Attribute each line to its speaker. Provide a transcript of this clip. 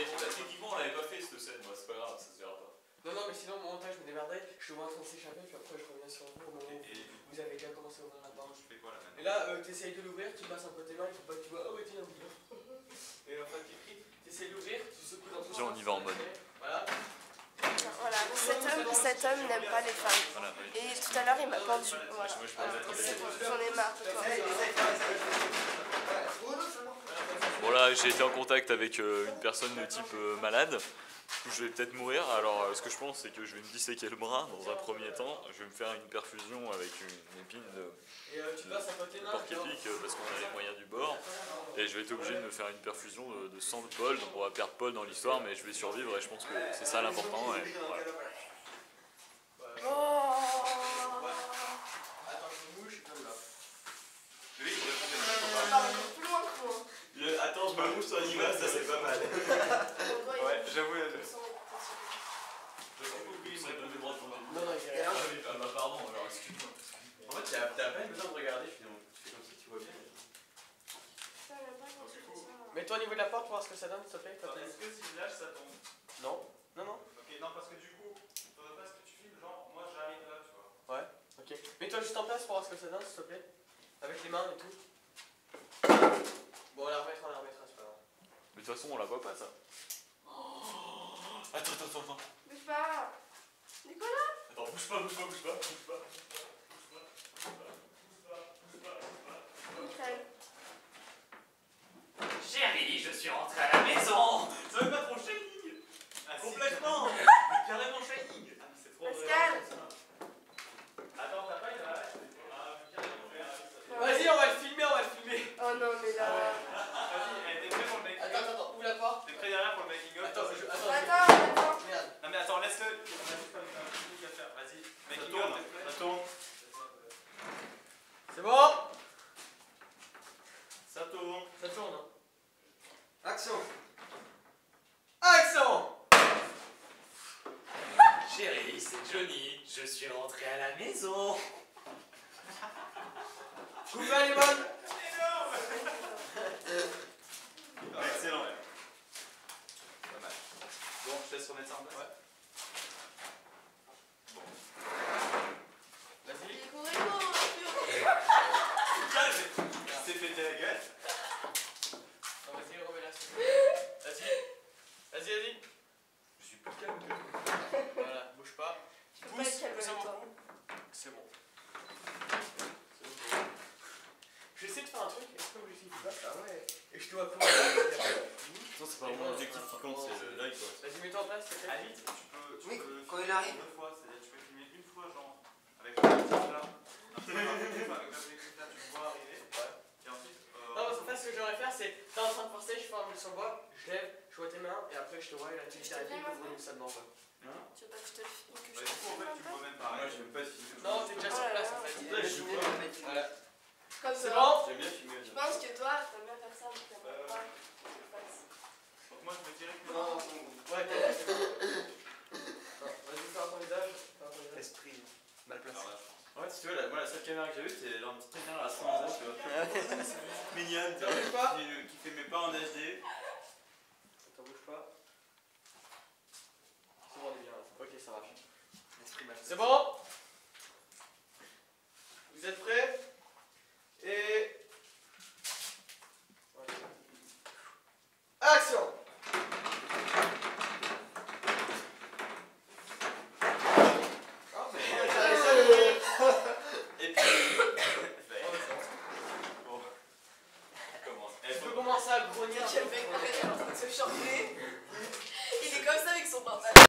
Speaker 1: Mais techniquement, on l'avait pas fait cette scène, moi, c'est pas grave, ça se verra pas.
Speaker 2: Non, non, mais sinon, mon montage, je me démerderais. Je vois en train de s'échapper, puis après, je reviens sur vous au moment où vous avez déjà commencé à ouvrir la porte.
Speaker 1: je fais quoi là
Speaker 2: Et là, euh, t'essayes de l'ouvrir, tu passes un peu tes mains, il faut pas que tu vois, oh, ouais, tiens, ouvre. Et enfin, tu cries, t'essayes d'ouvrir, tu secoues dans ton
Speaker 1: Tiens, on y va en mode.
Speaker 2: Voilà.
Speaker 3: Voilà, cet homme, cet n'aime pas les femmes. Et tout à l'heure, il m'a pendu. Voilà. J'en ai marre de.
Speaker 1: Bon là j'ai été en contact avec euh, une personne de type euh, malade. Je vais peut-être mourir. Alors euh, ce que je pense c'est que je vais me disséquer le bras dans un premier temps. Je vais me faire une perfusion avec une épine de
Speaker 2: mains.
Speaker 1: porc parce qu'on a les moyens du bord. Et je vais être obligé de me faire une perfusion de, de sang de Paul. Donc on va perdre Paul dans l'histoire mais je vais survivre et je pense que c'est ça l'important.
Speaker 3: Oh
Speaker 2: Attends, je me mouche, comme là.
Speaker 3: Plus loin que moi.
Speaker 4: Attends, je me mouche sur l'image, ça c'est pas mal. Ouais, j'avoue.
Speaker 2: Non, non, il y a rien.
Speaker 1: Ah bah pardon alors excuse-moi.
Speaker 4: En fait, t'as t'as pas besoin de regarder finalement. Tu fais comme ça, tu vois bien.
Speaker 2: Mets-toi au niveau de la porte pour voir ce que ça donne, s'il te plaît.
Speaker 4: Est-ce que si je lâche, ça tombe?
Speaker 2: Non, non, non.
Speaker 4: Ok, non, parce que du coup, faudrait pas que tu filmes, genre, moi j'arrive là, tu vois.
Speaker 2: Mets-toi juste en place pour voir ce que ça donne, s'il te plaît. Avec les mains et tout. Bon, on la remettra, on la remettra, c'est pas grave.
Speaker 1: Mais de toute façon on la voit pas ça. Attends, attends, attends, attends.
Speaker 3: Bouge pas. Nicolas
Speaker 1: Attends, bouge pas, bouge pas, bouge pas, bouge pas.
Speaker 3: Michael.
Speaker 5: Chérie, je suis rentré à la maison
Speaker 4: Ça veut pas trop shining ah, si.
Speaker 5: Complètement Carrément shining
Speaker 4: Ah, mais c'est trop
Speaker 3: Pascal.
Speaker 4: vrai, ça. Attends, t'as pas une hache Ah, carrément, ouais, ah,
Speaker 2: Vas-y, on va le filmer, on va le filmer.
Speaker 3: Oh non, mais là.
Speaker 4: Vas-y, eh, t'es prêt pour le making
Speaker 2: Attends, attends, attends, ouvre la porte.
Speaker 4: T'es prêt derrière pour le making of
Speaker 2: Attends, je, attends,
Speaker 3: Attends, attends.
Speaker 2: je- Merde.
Speaker 4: Non mais attends, laisse-le. Il y a juste comme un petit truc à faire. Vas-y. Making
Speaker 1: tourne,
Speaker 4: of, t'es prêt Ça tourne.
Speaker 2: C'est bon
Speaker 4: Ça tourne.
Speaker 2: Ça tourne, hein.
Speaker 6: Action
Speaker 2: Action
Speaker 5: Chérie, c'est Johnny, je suis rentré à la maison
Speaker 2: Coupez les bonnes
Speaker 4: Excellent. Pas mal. Bon, je te laisse remettre ça en place.
Speaker 2: Vas-y.
Speaker 3: Les corrigos,
Speaker 4: Calme Il s'est pété la gueule.
Speaker 2: Non, vas-y, remets-la. s'il te plaît. Vas-y. Vas-y, vas-y.
Speaker 4: Je suis plus calme que toi.
Speaker 2: Voilà, bouge pas.
Speaker 3: Tu peux pas être calme
Speaker 2: pousse
Speaker 3: avec
Speaker 2: un
Speaker 3: toi.
Speaker 2: coup. C'est bon. C'est bon. Je vais essayer de faire un truc, est-ce que je suis pas Ah ouais. Et je dois courir.
Speaker 1: Non, c'est pas vraiment l'objectif qui compte, c'est le live quoi.
Speaker 2: Vas-y, mets-toi en place, plaît.
Speaker 4: À vite, tu peux. Tu
Speaker 6: Oui,
Speaker 4: peux
Speaker 6: quand il arrive.
Speaker 4: Deux fois, c'est-à-dire tu peux filmer une fois, genre, avec l'objectif là. Avec l'objectif là, tu le vois arriver. Et ensuite. euh,
Speaker 2: Non, parce qu'en fait, ce que j'aimerais faire, c'est t'es en train de forcer, je fais un mille sur le bois, je lève, je vois tes mains, et après je te vois, et là tu
Speaker 3: Je
Speaker 2: pour
Speaker 3: maintenant
Speaker 2: une salle d'envoi.
Speaker 3: Tu veux pas que je te le filme que
Speaker 4: Bah,
Speaker 3: je
Speaker 4: du
Speaker 3: te
Speaker 4: coup, en fait, tu
Speaker 3: peu
Speaker 4: vois même pareil.
Speaker 6: Moi, j'aime pas filmer.
Speaker 2: Non, t'es déjà sur place en fait.
Speaker 6: Ouais, je.
Speaker 2: Voilà.
Speaker 3: Comme
Speaker 2: C'est bon?
Speaker 6: J'aime bien filmer.
Speaker 3: Je pense que toi, t'aimes bien faire ça, mais t'aimes pas fasse.
Speaker 4: Donc, moi, je me dirais que.
Speaker 6: Non, non, c'est bon.
Speaker 2: Ouais, c'est. Non, Vas-y, fais un ton visage. visage.
Speaker 6: Esprit mal placé.
Speaker 1: En fait, si tu veux, la, moi la seule caméra que j'ai vue, c'était dans une petite caméra à 100 ans, tu vois. Mignonne, tu vois. Qui, qui fait mes pas en HD.
Speaker 2: T'en bouge pas. C'est bon, on est bien là. Ok, ça marche.
Speaker 6: Esprit mal placé.
Speaker 2: C'est bon Vous êtes prêts Et... Action Ah, mais...
Speaker 4: Et puis.
Speaker 2: Oh, mais c'est bon.
Speaker 4: Bon. Commence.
Speaker 3: Il est comme ça avec son pantalon.